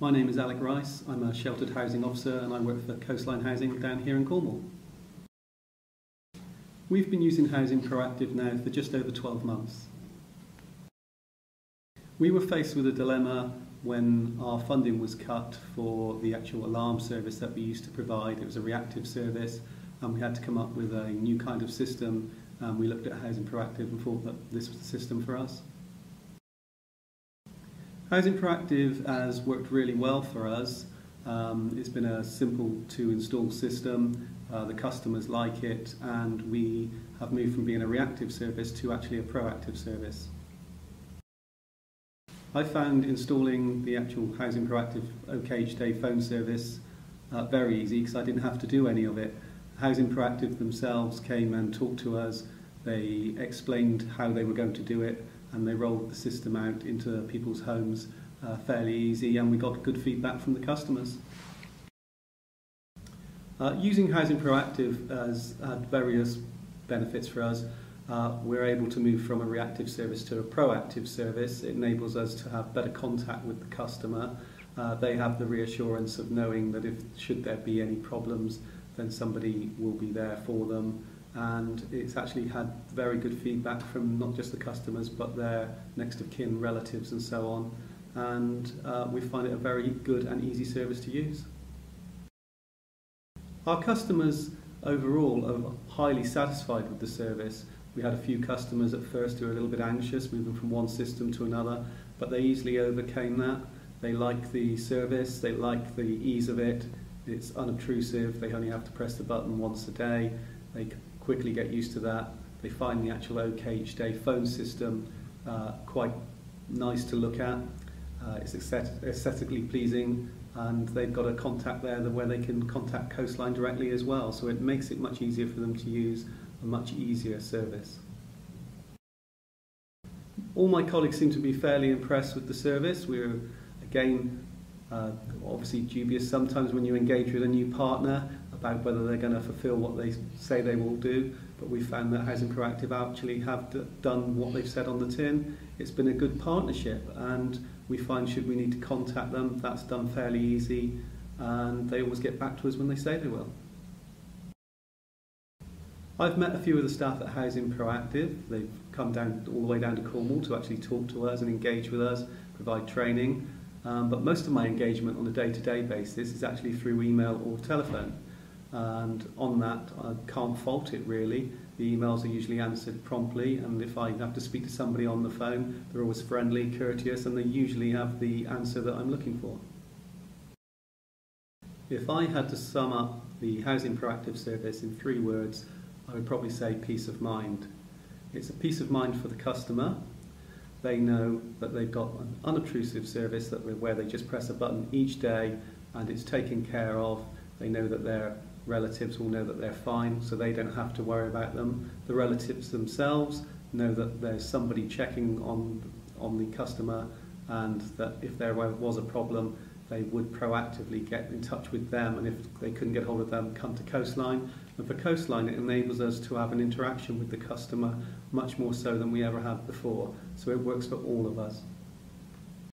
My name is Alec Rice. I'm a sheltered housing officer and I work for Coastline Housing down here in Cornwall. We've been using Housing Proactive now for just over 12 months. We were faced with a dilemma when our funding was cut for the actual alarm service that we used to provide. It was a reactive service and we had to come up with a new kind of system. Um, we looked at Housing Proactive and thought that this was the system for us. Housing Proactive has worked really well for us. Um, it's been a simple to install system, uh, the customers like it, and we have moved from being a reactive service to actually a proactive service. I found installing the actual Housing Proactive OK each day phone service uh, very easy because I didn't have to do any of it. Housing Proactive themselves came and talked to us, they explained how they were going to do it, and they rolled the system out into people's homes uh, fairly easy and we got good feedback from the customers. Uh, using Housing Proactive has had various benefits for us. Uh, we're able to move from a reactive service to a proactive service. It enables us to have better contact with the customer. Uh, they have the reassurance of knowing that if should there be any problems, then somebody will be there for them and it's actually had very good feedback from not just the customers but their next of kin, relatives and so on and uh, we find it a very good and easy service to use. Our customers overall are highly satisfied with the service. We had a few customers at first who were a little bit anxious moving from one system to another but they easily overcame that. They like the service, they like the ease of it, it's unobtrusive, they only have to press the button once a day, they quickly get used to that. They find the actual OK each day phone system uh, quite nice to look at. Uh, it's aesthetically pleasing and they've got a contact there where they can contact Coastline directly as well. So it makes it much easier for them to use a much easier service. All my colleagues seem to be fairly impressed with the service. We're again uh, obviously dubious sometimes when you engage with a new partner about whether they're going to fulfill what they say they will do, but we found that Housing Proactive actually have done what they've said on the tin. It's been a good partnership, and we find should we need to contact them, that's done fairly easy, and they always get back to us when they say they will. I've met a few of the staff at Housing Proactive. They've come down all the way down to Cornwall to actually talk to us and engage with us, provide training. Um, but most of my engagement on a day-to-day -day basis is actually through email or telephone and on that I can't fault it really. The emails are usually answered promptly and if I have to speak to somebody on the phone they're always friendly, courteous and they usually have the answer that I'm looking for. If I had to sum up the Housing Proactive Service in three words I would probably say peace of mind. It's a peace of mind for the customer. They know that they've got an unobtrusive service that where they just press a button each day and it's taken care of. They know that their relatives will know that they're fine, so they don't have to worry about them. The relatives themselves know that there's somebody checking on, on the customer and that if there was a problem, they would proactively get in touch with them and if they couldn't get hold of them, come to Coastline. And for Coastline, it enables us to have an interaction with the customer much more so than we ever have before. So it works for all of us.